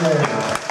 Amen.